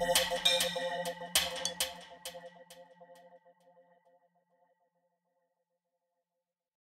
Thank you.